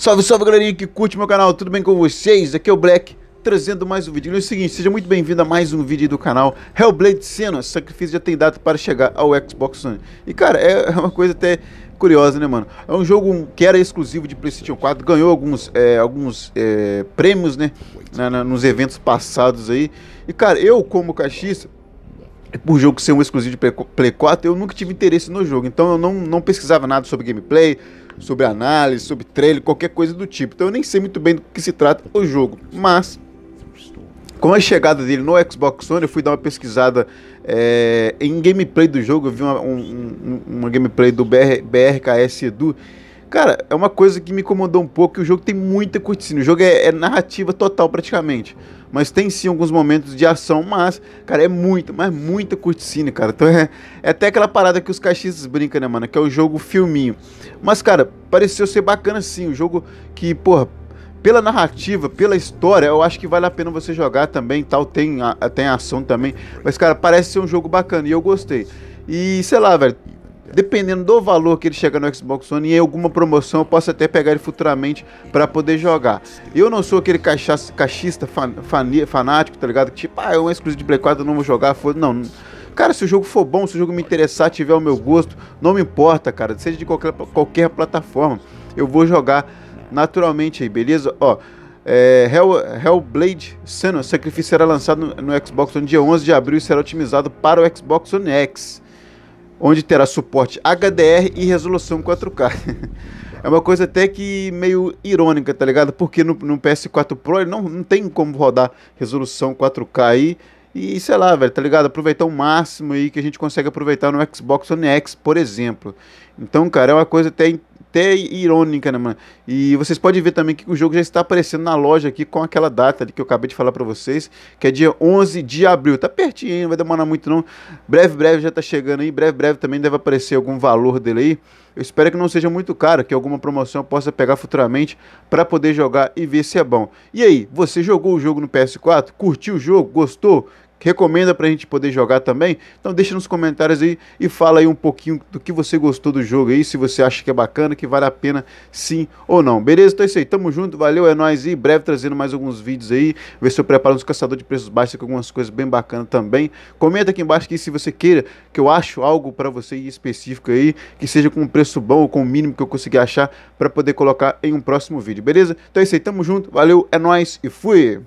Salve, salve galerinha que curte meu canal, tudo bem com vocês? Aqui é o Black, trazendo mais um vídeo. E é o seguinte, seja muito bem-vindo a mais um vídeo do canal Hellblade Senna, sacrifício já tem data para chegar ao Xbox One. E cara, é uma coisa até curiosa, né mano? É um jogo que era exclusivo de Playstation 4, ganhou alguns, é, alguns é, prêmios, né, na, na, nos eventos passados aí. E cara, eu como cachista, por jogo ser um exclusivo de Play 4, eu nunca tive interesse no jogo, então eu não, não pesquisava nada sobre gameplay, sobre análise, sobre trailer, qualquer coisa do tipo. Então eu nem sei muito bem do que se trata o jogo. Mas, com a chegada dele no Xbox One, eu fui dar uma pesquisada é, em gameplay do jogo. Eu vi uma, um, uma gameplay do BR, BRKS Edu. Cara, é uma coisa que me incomodou um pouco, que o jogo tem muita cutscene. O jogo é, é narrativa total praticamente mas tem sim alguns momentos de ação, mas, cara, é muito, mas muita cutscene, cara. Então é, é até aquela parada que os caixistas brincam, né, mano? Que é o jogo filminho. Mas, cara, pareceu ser bacana sim. O jogo que, porra, pela narrativa, pela história, eu acho que vale a pena você jogar também, tal, tem, tem ação também. Mas, cara, parece ser um jogo bacana e eu gostei. E, sei lá, velho, dependendo do valor que ele chega no Xbox One, em alguma promoção eu posso até pegar ele futuramente para poder jogar. Eu não sou aquele caixista, caixista fan, fan, fanático, tá ligado? Tipo, ah, é um exclusivo de Play 4, eu não vou jogar, foda não. Cara, se o jogo for bom, se o jogo me interessar, tiver o meu gosto, não me importa, cara, seja de qualquer, qualquer plataforma, eu vou jogar naturalmente aí, beleza? Ó, é, Hell, Hellblade Senua Sacrifício será lançado no, no Xbox One dia 11 de abril e será otimizado para o Xbox One X onde terá suporte HDR e resolução 4K. é uma coisa até que meio irônica, tá ligado? Porque no, no PS4 Pro ele não, não tem como rodar resolução 4K aí. E sei lá, velho, tá ligado? Aproveitar o máximo aí que a gente consegue aproveitar no Xbox One X, por exemplo. Então, cara, é uma coisa até até irônica, né, mano? E vocês podem ver também que o jogo já está aparecendo na loja aqui com aquela data que eu acabei de falar para vocês, que é dia 11 de abril. Tá pertinho, não vai demorar muito não. Breve, breve já tá chegando aí. Breve, breve também deve aparecer algum valor dele aí. Eu espero que não seja muito caro, que alguma promoção eu possa pegar futuramente para poder jogar e ver se é bom. E aí, você jogou o jogo no PS4? Curtiu o jogo? Gostou? Recomenda para a gente poder jogar também. Então deixa nos comentários aí e fala aí um pouquinho do que você gostou do jogo aí, se você acha que é bacana, que vale a pena sim ou não. Beleza? Então é isso aí, tamo junto, valeu, é nóis e breve trazendo mais alguns vídeos aí, ver se eu preparo uns caçadores de preços baixos com algumas coisas bem bacanas também. Comenta aqui embaixo que se você queira que eu acho algo para você específico aí, que seja com um preço bom ou com o mínimo que eu conseguir achar para poder colocar em um próximo vídeo, beleza? Então é isso aí, tamo junto, valeu, é nóis e fui!